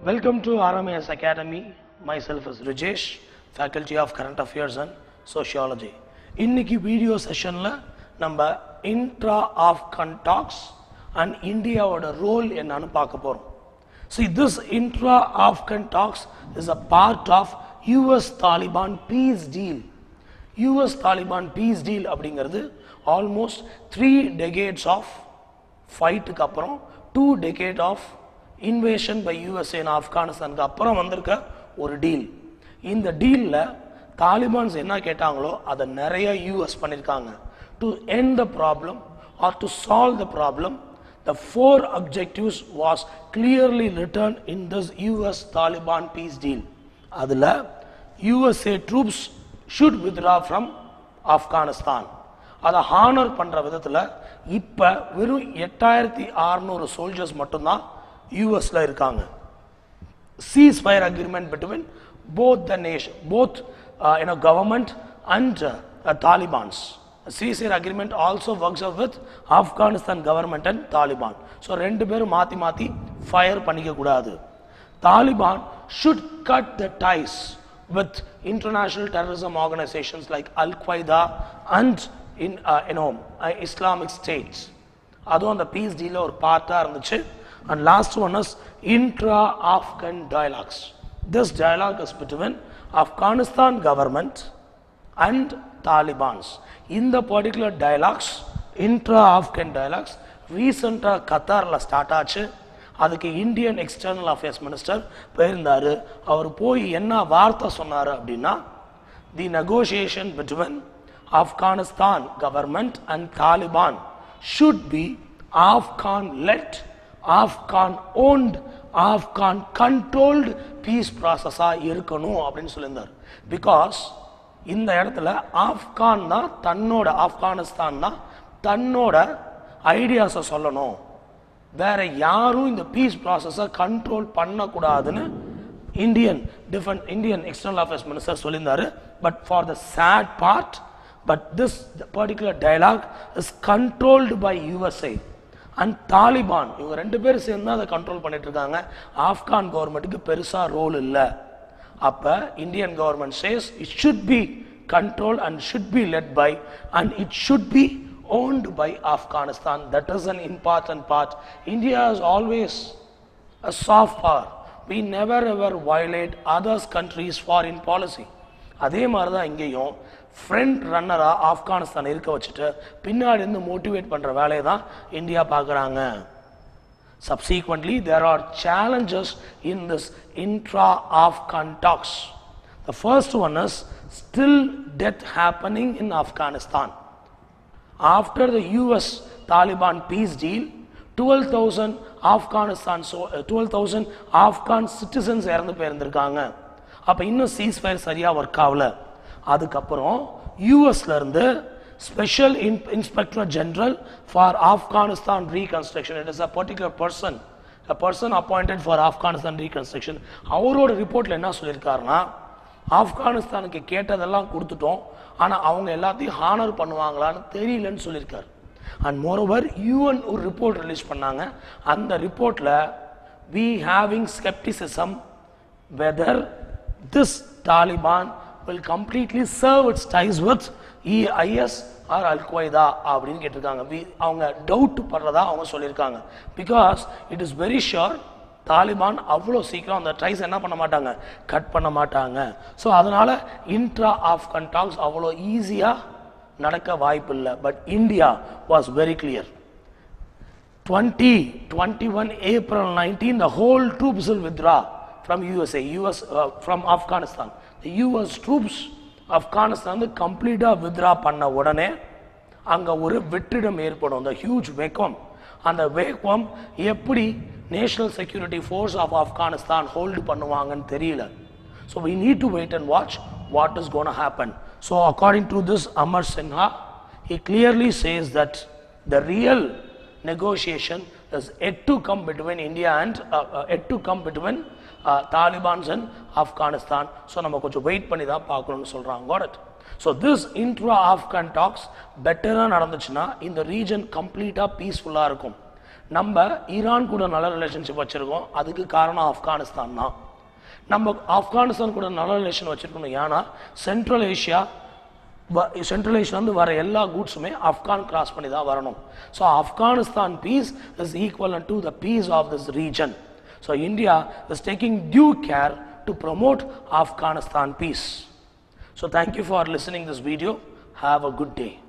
Welcome Welcome to academy my self is Rijesh Faculty of current Affairs and sociology இன்னைக்கு video செஷனில் நம்ம intra of talks and இந்தியாவோட role என்னன்னு பார்க்க போகிறோம் so this intra Afghan talks is a part of US Taliban peace deal US Taliban peace deal அப்படிங்கிறது almost three decades of ஃபைட்டுக்கு அப்புறம் two decade of invasion by யூஎஸ்ஏன்னு ஆப்கானிஸ்தானுக்கு அப்புறம் வந்திருக்க ஒரு டீல் இந்த டீலில் தாலிபான்ஸ் என்ன கேட்டாங்களோ அதை நிறைய யூஎஸ் பண்ணியிருக்காங்க to end the problem or to solve the problem the four objectives was clearly written in this US Taliban peace deal அதில் USA troops should withdraw from Afghanistan அதை ஹானர் பண்ணுற விதத்தில் இப்போ வெறும் எட்டாயிரத்தி அறநூறு சோல்ஜர்ஸ் மட்டும்தான் யூஎஸில் இருக்காங்க cease fire agreement between both the nation both you know government and Talibans ceasefire agreement also works up with Afghanistan government and Taliban so ரெண்டு பேரும் மாற்றி மாற்றி fire பண்ணிக்கக்கூடாது Taliban should cut the ties with international terrorism organisations like Al Qaeda and in Islamic States அதுவும் அந்த பிஎஸ்டியில் ஒரு பார்ட்டாக இருந்துச்சு and last one is intra Afghan dialogues this dialogue is between Afghanistan government and Talibans இந்த particular dialogues intra Afghan dialogues ரீசெண்டாக கத்தாரில் start ஆச்சு. அதுக்கு இந்தியன் எக்ஸ்டர்னல் அஃபேர்ஸ் மினிஸ்டர் போயிருந்தார். அவர் போய் என்ன வார்த்தை சொன்னார் அப்படின்னா the negotiation between Afghanistan government and Taliban should be Afghan led Afghan owned Afghan controlled peace ப்ராசஸாக இருக்கணும் அப்படின்னு சொல்லியிருந்தார். பிகாஸ் இந்த இடத்துல ஆப்கான் தான் தன்னோட ஆப்கானிஸ்தான் தான் தன்னோட ஐடியாஸை சொல்லணும். வேற யாரும் இந்த பீஸ் ப்ராசஸை கண்ட்ரோல் பண்ணக்கூடாதுன்னு Indian defend Indian external affairs minister சொல்லியிருந்தாரு. But for the sad part but this particular dialogue is controlled by USA and Taliban இவங்க ரெண்டு பேரும் சேர்ந்து தான் அதை கண்ட்ரோல் பண்ணிட்டு இருக்காங்க ஆப்கான் கவர்மெண்ட்டுக்கு பெருசா ரோல் இல்லை அப்ப Indian government says it should be control and should be led by and it should be owned by Afghanistan. That is an important part. India is always a soft power. We never ever violate others countries foreign policy. அதே மாதிரி தான் இங்கேயும் front ரன்னராக Afghanistan இருக்க வச்சுட்டு பின்னாடி இருந்து motivate பண்ணுற வேலையை தான் இந்தியா பார்க்குறாங்க subsequently there are challenges in this intra Afghan talks the first one is still death happening in Afghanistan after the US Taliban peace deal twelve thousand Afghanistan so twelve thousand Afghan citizens இறந்து போயிருந்திருக்காங்க அப்போ இன்னும் cease fire work ஆகல. அதுக்கப்புறம் யூஎஸ்லேருந்து special in inspector general for Afghanistan reconstruction it is a particular person a person appointed for Afghanistan reconstruction அவரோட ரிப்போர்ட்டில் என்ன சொல்லியிருக்காருன்னா ஆப்கானிஸ்தானுக்கு கேட்டதெல்லாம் கொடுத்துட்டோம். ஆனால் அவங்க எல்லாத்தையும் ஹானர் பண்ணுவாங்களான்னு தெரியலன்னு சொல்லியிருக்காரு. அண்ட் மோரோவர் யூஎன் ஒரு ரிப்போர்ட் ரிலீஸ் பண்ணாங்க. அந்த ரிப்போர்ட்டில் we having scepticism whether this Taliban will completely serve its ties with IS or Al அப்படின்னு கேட்டிருக்காங்க. வி அவங்க டவுட் படுறதா அவங்க சொல்லியிருக்காங்க. Because it is very sure Taliban அவ்வளோ சீக்கிரம் அந்த ட்ரைஸ் என்ன பண்ண மாட்டாங்க? கட் பண்ண மாட்டாங்க. ஸோ அதனால் இன்ட்ரா ஆஃப்கன் டாக்ஸ் அவ்வளோ ஈஸியாக நடக்க வாய்ப்பு இல்லை. But India was very clear 20, 21 April 19, the whole troops will withdraw from USA, US uh, from Afghanistan. The US troops Afghanistan கம்ப்ளீட்டாக வித்ரா பண்ண உடனே அங்கே ஒரு வெற்றிடம் ஏற்படும் அந்த ஹியூஜ் வேக்கம் அந்த வேக்கம் எப்படி national security force of Afghanistan hold பண்ணுவாங்கன்னு தெரியல so we need to wait and watch what is gonna happen so according to this Amar Sinha he clearly says that the real negotiation is yet to come between India and yet to come between Talibans come between so நம்ம கொஞ்சம் wait பண்ணி தான் பார்க்கணும்னு சொல்கிறாங்க got so this intra Afghan talks பெட்டராக நடந்துச்சுன்னா இந்த region கம்ப்ளீட்டாக பீஸ்ஃபுல்லாக இருக்கும். நம்ம ஈரான் கூட நல்ல ரிலேஷன்ஷிப் வச்சுருக்கோம். அதுக்கு காரணம் ஆப்கானிஸ்தான் தான். நம்ம ஆப்கானிஸ்தான் கூட நல்ல ரிலேஷன் வச்சுருக்கணும். ஏன்னா சென்ட்ரல் ஏஷியா சென்ட்ரல் ஏஷியாந்து வர எல்லா கூட்ஸுமே ஆப்கான் கிராஸ் பண்ணி தான் வரணும். So Afghanistan peace is equal to the peace of this region So India is taking due care to promote Afghanistan peace. So thank you for listening this video. Have a good day.